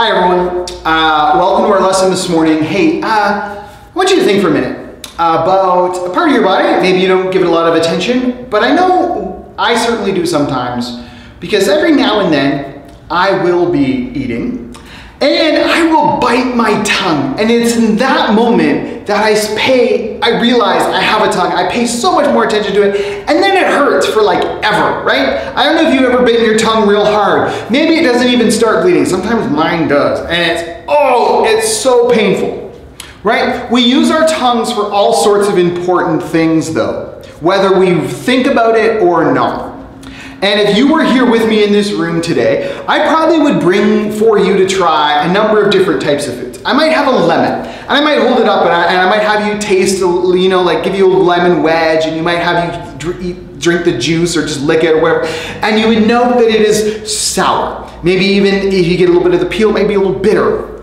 Hi everyone, uh, welcome to our lesson this morning. Hey, uh, I want you to think for a minute about a part of your body. Maybe you don't give it a lot of attention, but I know I certainly do sometimes because every now and then I will be eating and I will bite my tongue. And it's in that moment that I pay, I realize I have a tongue. I pay so much more attention to it. And then it hurts for like ever, right? I don't know if you've ever bitten your tongue real hard. Maybe it doesn't even start bleeding. Sometimes mine does. And it's, oh, it's so painful, right? We use our tongues for all sorts of important things though, whether we think about it or not. And if you were here with me in this room today, I probably would bring for you to try a number of different types of foods. I might have a lemon, and I might hold it up and I, and I might have you taste, you know, like give you a lemon wedge, and you might have you eat, drink the juice or just lick it or whatever, and you would know that it is sour. Maybe even if you get a little bit of the peel, maybe a little bitter.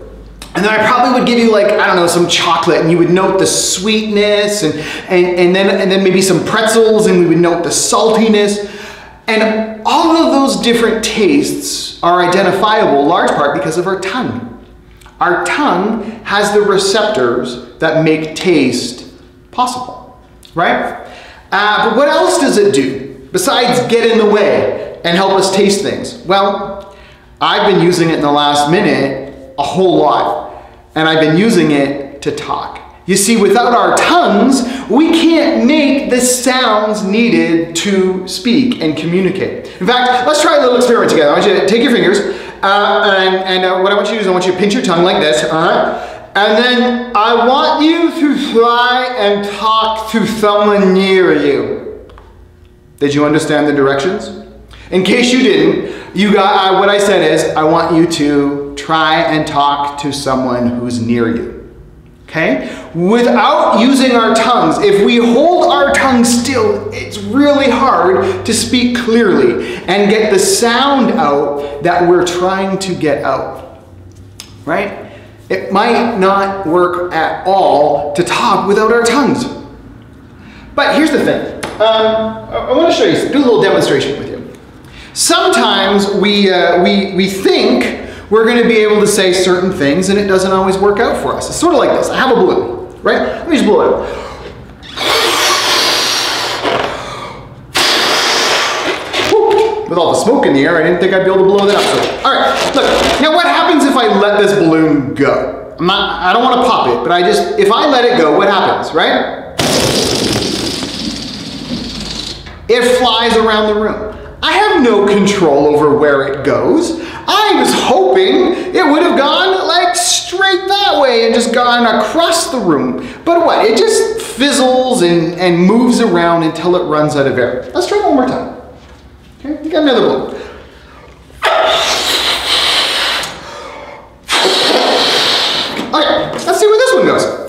And then I probably would give you like, I don't know, some chocolate and you would note the sweetness and, and, and, then, and then maybe some pretzels and we would note the saltiness. And all of those different tastes are identifiable large part because of our tongue. Our tongue has the receptors that make taste possible, right? Uh, but what else does it do besides get in the way and help us taste things? Well, I've been using it in the last minute a whole lot, and I've been using it to talk. You see, without our tongues, we can't make the sounds needed to speak and communicate. In fact, let's try a little experiment together. I want you to take your fingers, uh, and, and uh, what I want you to do is I want you to pinch your tongue like this, uh, and then I want you to try and talk to someone near you. Did you understand the directions? In case you didn't, you got uh, what I said is I want you to try and talk to someone who's near you okay? Without using our tongues, if we hold our tongue still, it's really hard to speak clearly and get the sound out that we're trying to get out, right? It might not work at all to talk without our tongues. But here's the thing. Um, I want to show you, do a little demonstration with you. Sometimes we, uh, we, we think we're going to be able to say certain things and it doesn't always work out for us. It's sort of like this. I have a balloon, right? Let me just blow it up. With all the smoke in the air, I didn't think I'd be able to blow that up. So, all right, look, now what happens if I let this balloon go? I'm not, I don't want to pop it, but I just, if I let it go, what happens, right? It flies around the room. I have no control over where it goes. I was hoping it would have gone like straight that way and just gone across the room. But what? It just fizzles and, and moves around until it runs out of air. Let's try one more time. Okay, you got another balloon. Okay, let's see where this one goes.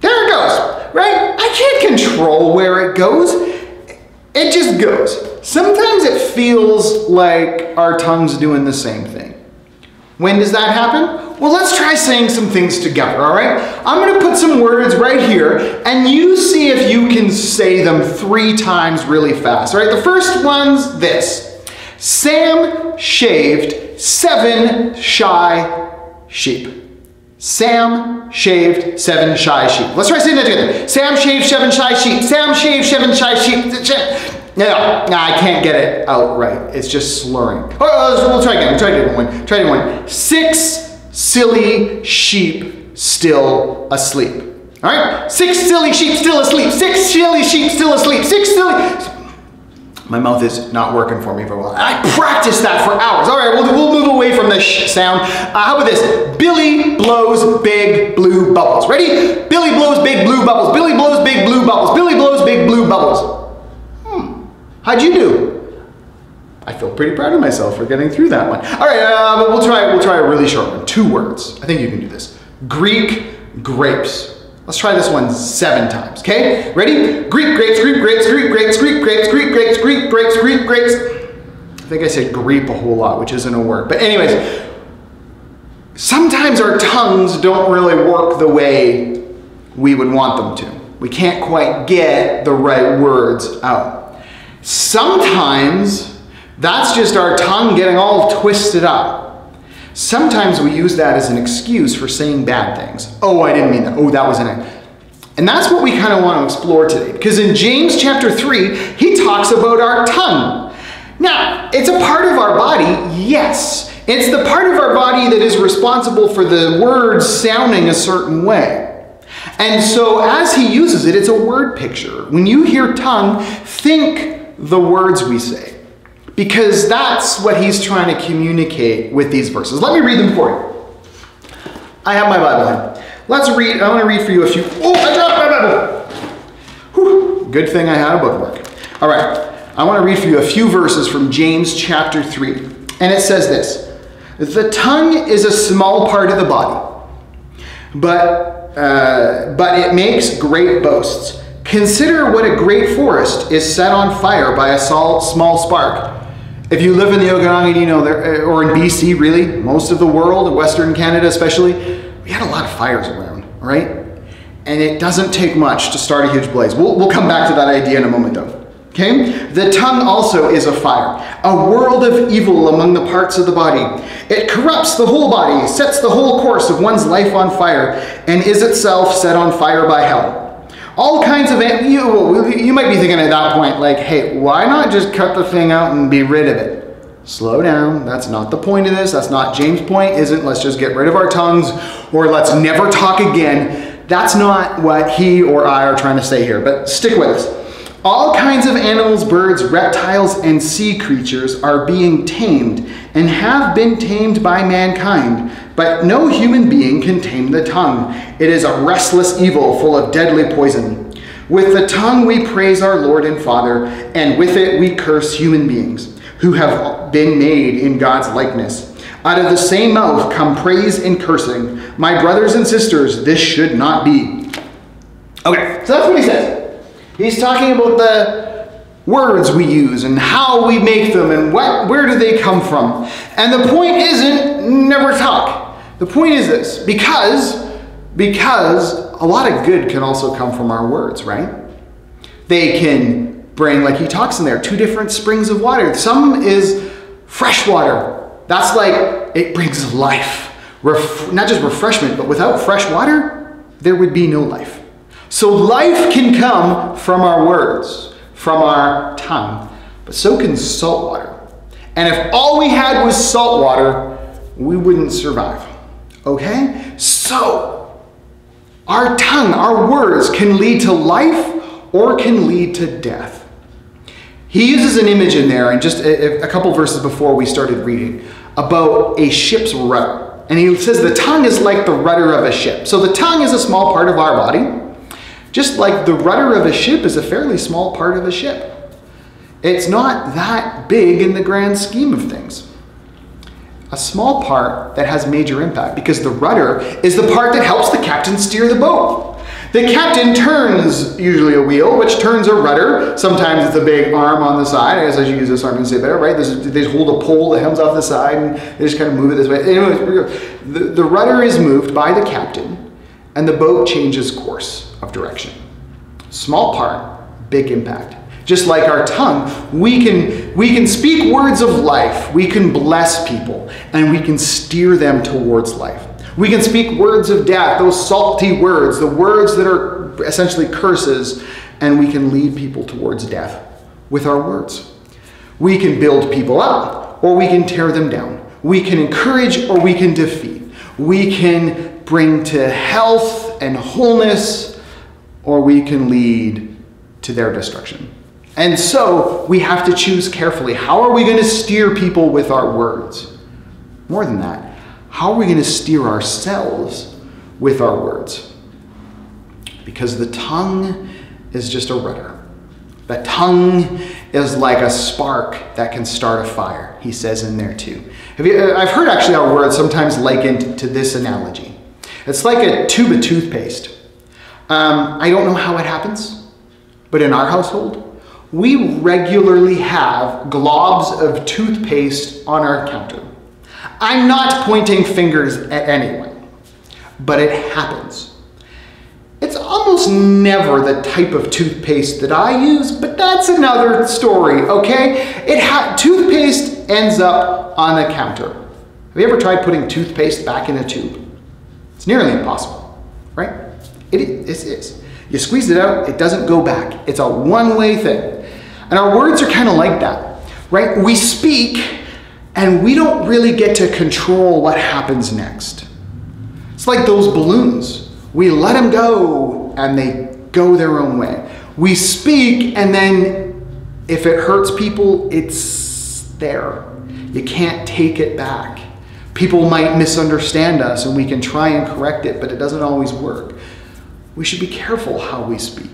There it goes, right? I can't control where it goes. It just goes. Sometimes it feels like our tongue's doing the same thing. When does that happen? Well, let's try saying some things together, all right? I'm gonna put some words right here, and you see if you can say them three times really fast, all right? The first one's this. Sam shaved seven shy sheep. Sam shaved seven shy sheep. Let's try saying that together. Sam shaved seven shy sheep. Sam shaved seven shy sheep. No, no, I can't get it out right. It's just slurring. Oh, oh we'll try again. We'll try again. One. Try again. One. Six silly sheep still asleep. All right. Six silly sheep still asleep. Six silly sheep still asleep. Six silly. My mouth is not working for me very well. I practiced that for hours. All right, we'll, we'll move away from the sh sound. Uh, how about this? Billy blows big blue bubbles. Ready? Billy blows big blue bubbles. Billy blows big blue bubbles. Billy blows big blue bubbles. Hmm. How'd you do? I feel pretty proud of myself for getting through that one. All right, uh, but we'll try, we'll try a really short one. Two words. I think you can do this. Greek grapes. Let's try this one seven times, okay? Ready? Greek grapes, Greek grapes, Greek grapes, Greek grapes, Greek grapes, Greek grapes, Greek grapes. I think I said grape a whole lot, which isn't a word. But anyways, sometimes our tongues don't really work the way we would want them to. We can't quite get the right words out. Sometimes That's just our tongue getting all twisted up. Sometimes we use that as an excuse for saying bad things. Oh, I didn't mean that. Oh, that wasn't it. And that's what we kind of want to explore today. Because in James chapter 3, he talks about our tongue. Now, it's a part of our body, yes. It's the part of our body that is responsible for the words sounding a certain way. And so, as he uses it, it's a word picture. When you hear tongue, think the words we say. Because that's what he's trying to communicate with these verses. Let me read them for you. I have my Bible. Let's read. I want to read for you a few. Oh, I dropped my Bible. Whew, good thing I had a bookmark. All right. I want to read for you a few verses from James chapter 3. And it says this The tongue is a small part of the body, but, uh, but it makes great boasts. Consider what a great forest is set on fire by a small spark. If you live in the Okanagan, you know, there, or in BC, really, most of the world, Western Canada especially, we had a lot of fires around, right? And it doesn't take much to start a huge blaze. We'll, we'll come back to that idea in a moment, though. Okay? The tongue also is a fire, a world of evil among the parts of the body. It corrupts the whole body, sets the whole course of one's life on fire, and is itself set on fire by hell. All kinds of, you, you might be thinking at that point, like, hey, why not just cut the thing out and be rid of it? Slow down. That's not the point of this. That's not James' point, isn't let's just get rid of our tongues or let's never talk again. That's not what he or I are trying to say here, but stick with us. All kinds of animals, birds, reptiles, and sea creatures are being tamed and have been tamed by mankind, but no human being can tame the tongue. It is a restless evil full of deadly poison. With the tongue we praise our Lord and Father, and with it we curse human beings who have been made in God's likeness. Out of the same mouth come praise and cursing. My brothers and sisters, this should not be. Okay, so that's what he says. He's talking about the words we use and how we make them and what, where do they come from. And the point isn't never talk. The point is this because, because a lot of good can also come from our words, right? They can bring, like he talks in there, two different springs of water. Some is fresh water. That's like, it brings life. Ref- not just refreshment, but without fresh water, there would be no life. So life can come from our words, from our tongue, but so can salt water. And if all we had was salt water, we wouldn't survive. Okay? So, our tongue, our words can lead to life or can lead to death. He uses an image in there, and just a, a couple verses before we started reading, about a ship's rudder. And he says the tongue is like the rudder of a ship. So the tongue is a small part of our body. Just like the rudder of a ship is a fairly small part of a ship. It's not that big in the grand scheme of things. A small part that has major impact because the rudder is the part that helps the captain steer the boat. The captain turns usually a wheel, which turns a rudder. Sometimes it's a big arm on the side. I guess I should use this arm and say better, right? they just hold a pole that comes off the side and they just kind of move it this way. Anyways, the, the rudder is moved by the captain and the boat changes course of direction. Small part, big impact. Just like our tongue, we can, we can speak words of life, we can bless people, and we can steer them towards life. We can speak words of death, those salty words, the words that are essentially curses, and we can lead people towards death with our words. We can build people up, or we can tear them down. We can encourage, or we can defeat. We can bring to health and wholeness or we can lead to their destruction. And so we have to choose carefully. How are we going to steer people with our words? More than that, how are we going to steer ourselves with our words? Because the tongue is just a rudder. The tongue is like a spark that can start a fire, he says in there too. You, uh, I've heard actually our words sometimes likened to this analogy. It's like a tube of toothpaste. Um, I don't know how it happens, but in our household, we regularly have globs of toothpaste on our counter. I'm not pointing fingers at anyone, but it happens. It's almost never the type of toothpaste that I use, but that's another story, okay? It toothpaste ends up on the counter. Have you ever tried putting toothpaste back in a tube? It's nearly impossible, right? It is. You squeeze it out, it doesn't go back. It's a one-way thing. And our words are kind of like that, right? We speak and we don't really get to control what happens next. It's like those balloons. We let them go and they go their own way. We speak and then if it hurts people, it's there. You can't take it back. People might misunderstand us and we can try and correct it, but it doesn't always work. We should be careful how we speak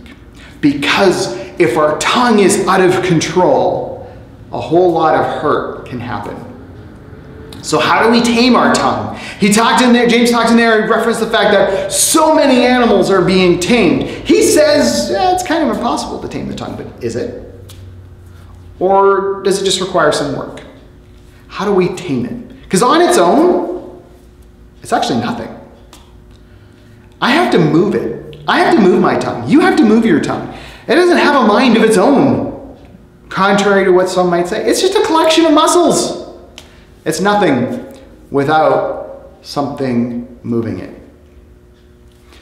because if our tongue is out of control, a whole lot of hurt can happen. So how do we tame our tongue? He talked in there, James talked in there, he referenced the fact that so many animals are being tamed. He says yeah, it's kind of impossible to tame the tongue, but is it? Or does it just require some work? How do we tame it? Because on its own, it's actually nothing. I have to move it. I have to move my tongue. You have to move your tongue. It doesn't have a mind of its own, contrary to what some might say. It's just a collection of muscles. It's nothing without something moving it.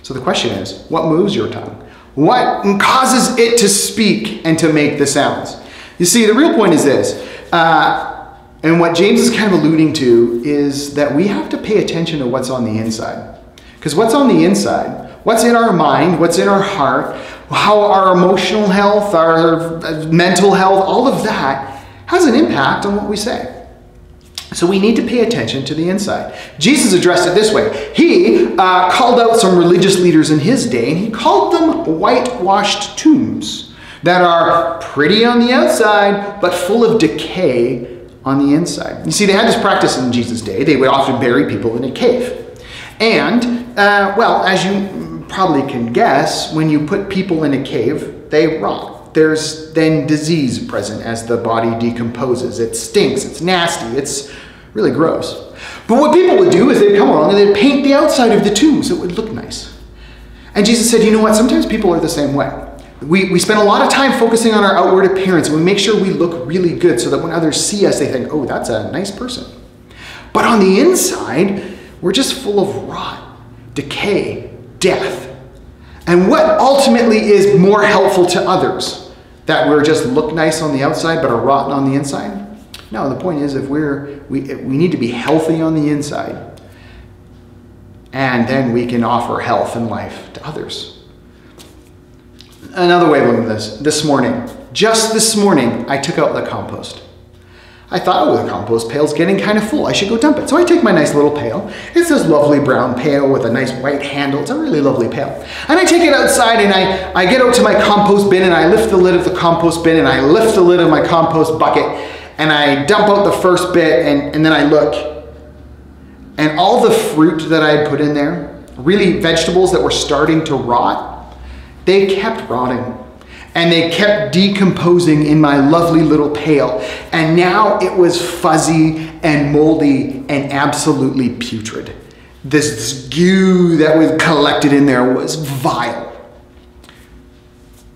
So the question is what moves your tongue? What causes it to speak and to make the sounds? You see, the real point is this, uh, and what James is kind of alluding to is that we have to pay attention to what's on the inside. Because what's on the inside, what's in our mind, what's in our heart, how our emotional health, our mental health, all of that has an impact on what we say. So we need to pay attention to the inside. Jesus addressed it this way. He uh, called out some religious leaders in his day, and he called them whitewashed tombs that are pretty on the outside, but full of decay on the inside. You see, they had this practice in Jesus' day. They would often bury people in a cave. And, uh, well, as you probably can guess, when you put people in a cave, they rot there's then disease present as the body decomposes. It stinks, it's nasty, it's really gross. But what people would do is they'd come along and they'd paint the outside of the tomb so it would look nice. And Jesus said, you know what, sometimes people are the same way. We, we spend a lot of time focusing on our outward appearance and we make sure we look really good so that when others see us, they think, oh, that's a nice person. But on the inside, we're just full of rot, decay, death. And what ultimately is more helpful to others? That we're just look nice on the outside but are rotten on the inside? No, the point is if we're we, we need to be healthy on the inside and then we can offer health and life to others. Another way of looking at this, this morning, just this morning, I took out the compost. I thought, oh, the compost pail's getting kind of full. I should go dump it. So I take my nice little pail. It's this lovely brown pail with a nice white handle. It's a really lovely pail. And I take it outside and I, I get out to my compost bin and I lift the lid of the compost bin and I lift the lid of my compost bucket and I dump out the first bit and, and then I look. And all the fruit that I had put in there, really vegetables that were starting to rot, they kept rotting and they kept decomposing in my lovely little pail. And now it was fuzzy and moldy and absolutely putrid. This goo that was collected in there was vile.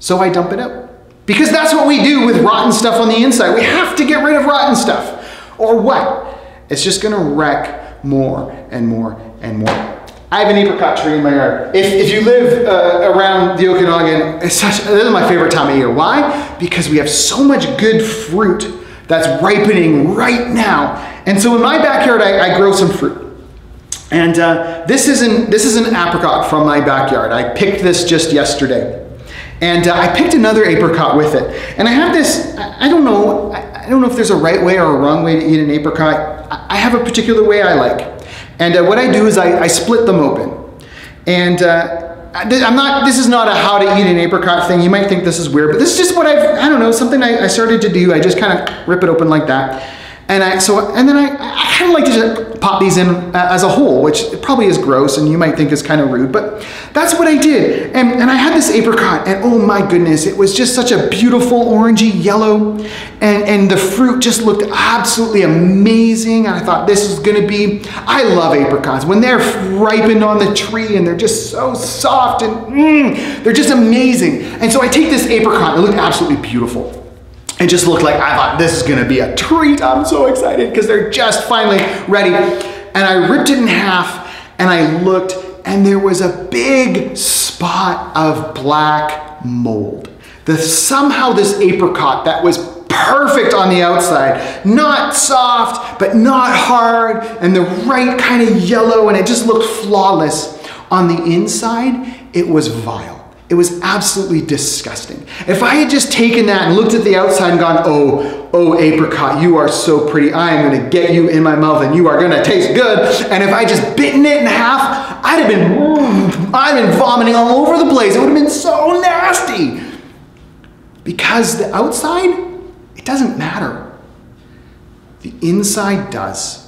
So I dump it out. Because that's what we do with rotten stuff on the inside. We have to get rid of rotten stuff. Or what? It's just to wreck more and more and more. I have an apricot tree in my yard. If, if you live uh, around the Okanagan, it's such, this is my favorite time of year. Why? Because we have so much good fruit that's ripening right now. And so in my backyard, I, I grow some fruit. And uh, this, is an, this is an apricot from my backyard. I picked this just yesterday. And uh, I picked another apricot with it. And I have this, I, I don't know, I, I, don't know if there's a right way or a wrong way to eat an apricot. I, I have a particular way I like. And uh, what I do is I, I, split them open. And uh, I'm not, this is not a how to eat an apricot thing. You might think this is weird, but this is just what I've, I don't know, something I, I started to do. I just kind of rip it open like that. And I, so, and then I, I kind of like to just pop these in uh, as a whole, which probably is gross and you might think is kind of rude, but that's what I did. And, and I had this apricot, and oh my goodness, it was just such a beautiful orangey yellow, and, and the fruit just looked absolutely amazing. And I thought, this is gonna be, I love apricots. When they're ripened on the tree and they're just so soft and mm, they're just amazing. And so I take this apricot, it looked absolutely beautiful it just looked like I thought this is gonna be a treat. I'm so excited because they're just finally ready. And I ripped it in half and I looked and there was a big spot of black mold. The, somehow this apricot that was perfect on the outside, not soft, but not hard, and the right kind of yellow, and it just looked flawless. On the inside, it was vile. It was absolutely disgusting. If I had just taken that and looked at the outside and gone, oh, oh, apricot, you are so pretty. I am going to get you in my mouth and you are going to taste good. And if I just bitten it in half, I'd have been, I'd been vomiting all over the place. It would have been so nasty. Because the outside, it doesn't matter. The inside does.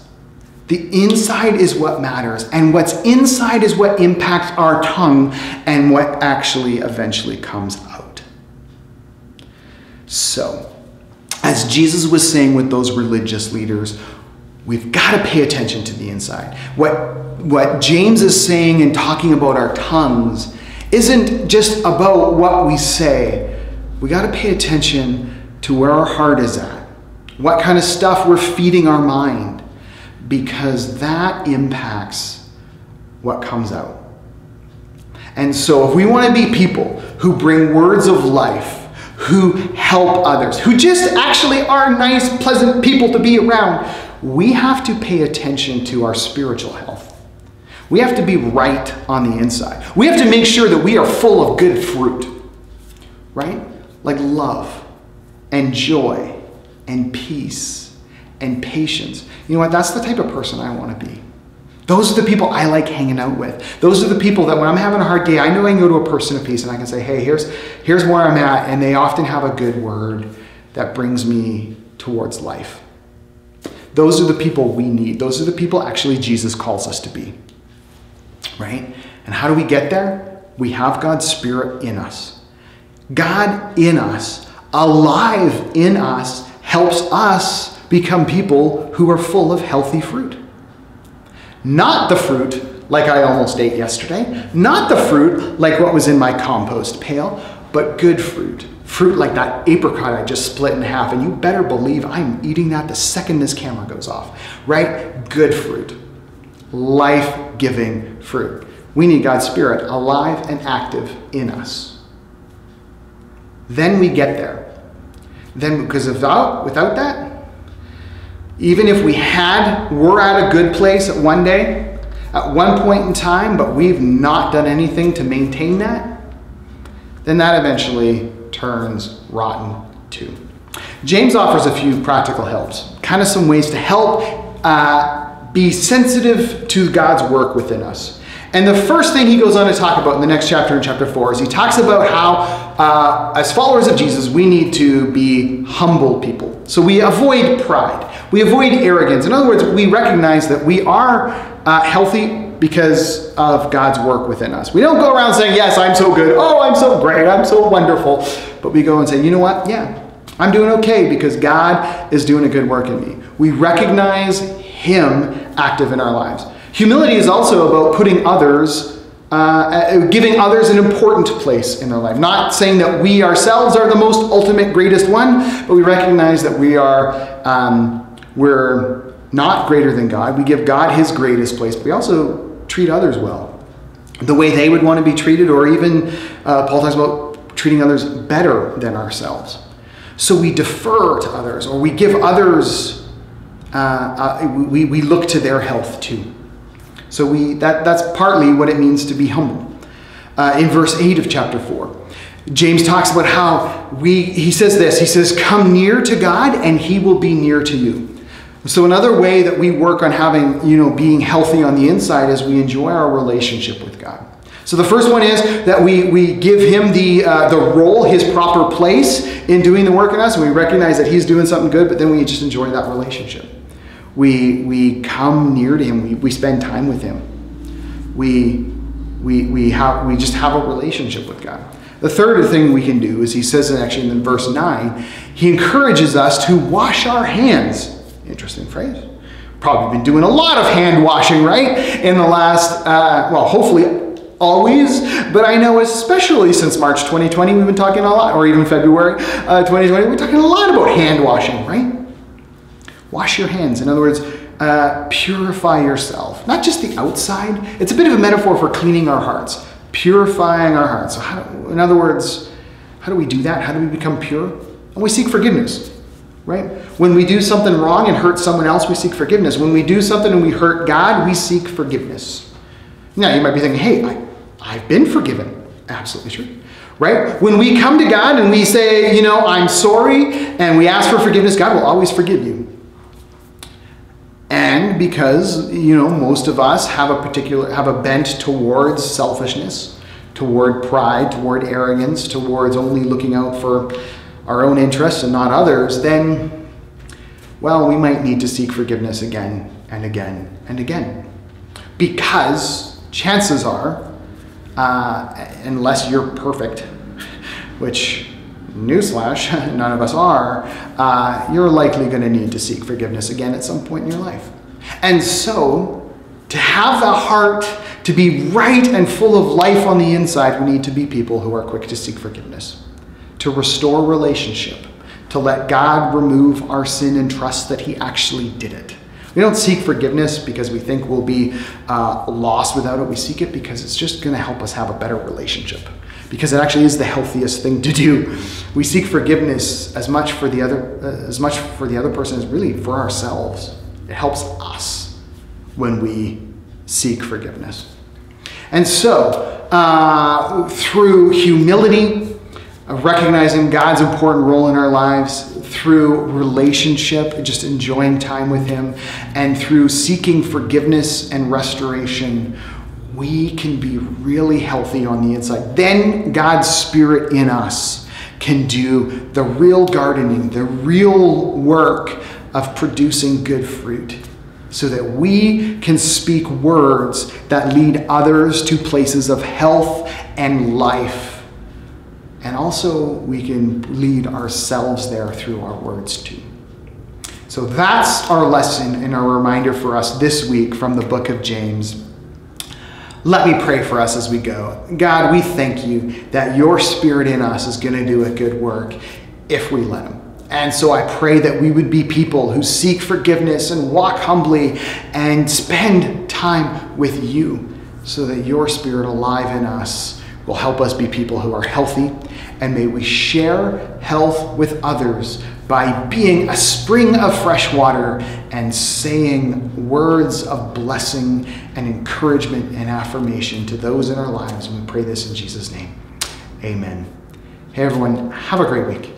The inside is what matters, and what's inside is what impacts our tongue and what actually eventually comes out. So, as Jesus was saying with those religious leaders, we've got to pay attention to the inside. What, what James is saying and talking about our tongues isn't just about what we say. We got to pay attention to where our heart is at, what kind of stuff we're feeding our mind because that impacts what comes out. And so, if we want to be people who bring words of life, who help others, who just actually are nice, pleasant people to be around, we have to pay attention to our spiritual health. We have to be right on the inside. We have to make sure that we are full of good fruit, right? Like love and joy and peace and patience. You know what? That's the type of person I want to be. Those are the people I like hanging out with. Those are the people that when I'm having a hard day, I know I can go to a person of peace and I can say, hey, here's, here's where I'm at. And they often have a good word that brings me towards life. Those are the people we need. Those are the people actually Jesus calls us to be. Right? And how do we get there? We have God's Spirit in us. God in us, alive in us, helps us become people who are full of healthy fruit. Not the fruit like I almost ate yesterday, not the fruit like what was in my compost pail, but good fruit. Fruit like that apricot I just split in half, and you better believe I'm eating that the second this camera goes off, right? Good fruit. Life giving fruit. We need God's Spirit alive and active in us. Then we get there. Then, because without, without that, even if we had, we're at a good place at one day, at one point in time, but we've not done anything to maintain that, then that eventually turns rotten too. James offers a few practical helps, kind of some ways to help uh, be sensitive to God's work within us. And the first thing he goes on to talk about in the next chapter, in chapter four, is he talks about how, uh, as followers of Jesus, we need to be humble people. So we avoid pride, we avoid arrogance. In other words, we recognize that we are uh, healthy because of God's work within us. We don't go around saying, Yes, I'm so good. Oh, I'm so great. I'm so wonderful. But we go and say, You know what? Yeah, I'm doing okay because God is doing a good work in me. We recognize Him active in our lives. Humility is also about putting others, uh, uh, giving others an important place in their life. Not saying that we ourselves are the most ultimate, greatest one, but we recognize that we are, um, we're not greater than God. We give God his greatest place, but we also treat others well. The way they would want to be treated, or even uh, Paul talks about treating others better than ourselves. So we defer to others, or we give others, uh, uh, we, we look to their health too. So we that, that's partly what it means to be humble. Uh, in verse 8 of chapter 4, James talks about how we, he says this, he says, Come near to God and he will be near to you. So another way that we work on having, you know, being healthy on the inside is we enjoy our relationship with God. So the first one is that we, we give him the, uh, the role, his proper place in doing the work in us, and we recognize that he's doing something good, but then we just enjoy that relationship. We, we come near to Him. We, we spend time with Him. We, we, we, have, we just have a relationship with God. The third thing we can do is He says actually in verse 9, He encourages us to wash our hands. Interesting phrase. Probably been doing a lot of hand washing, right? In the last, uh, well, hopefully always, but I know especially since March 2020, we've been talking a lot, or even February uh, 2020, we're talking a lot about hand washing, right? Wash your hands. In other words, uh, purify yourself. Not just the outside. It's a bit of a metaphor for cleaning our hearts, purifying our hearts. So how in other words, how do we do that? How do we become pure? And we seek forgiveness, right? When we do something wrong and hurt someone else, we seek forgiveness. When we do something and we hurt God, we seek forgiveness. Now, you might be thinking, hey, I, I've been forgiven. Absolutely true. Right? When we come to God and we say, you know, I'm sorry, and we ask for forgiveness, God will always forgive you. And because, you know, most of us have a particular, have a bent towards selfishness, toward pride, toward arrogance, towards only looking out for our own interests and not others, then, well, we might need to seek forgiveness again and again and again. Because chances are uh, unless you're perfect, which newsflash, none of us are, uh, you're likely going to need to seek forgiveness again at some point in your life. And so, to have the heart to be right and full of life on the inside, we need to be people who are quick to seek forgiveness, to restore relationship, to let God remove our sin and trust that He actually did it. We don't seek forgiveness because we think we'll be uh, lost without it. We seek it because it's just going to help us have a better relationship. Because it actually is the healthiest thing to do. We seek forgiveness as much for the other, uh, as much for the other person as really for ourselves. It helps us when we seek forgiveness. And so, uh, through humility, recognizing God's important role in our lives, through relationship, just enjoying time with Him, and through seeking forgiveness and restoration, we can be really healthy on the inside. Then God's Spirit in us can do the real gardening, the real work of producing good fruit so that we can speak words that lead others to places of health and life and also, we can lead ourselves there through our words too. So that's our lesson and our reminder for us this week from the book of James. Let me pray for us as we go. God, we thank you that your spirit in us is going to do a good work if we let him. And so I pray that we would be people who seek forgiveness and walk humbly and spend time with you so that your spirit alive in us will help us be people who are healthy and may we share health with others by being a spring of fresh water and saying words of blessing and encouragement and affirmation to those in our lives. And we pray this in Jesus' name. Amen. Hey, everyone, have a great week.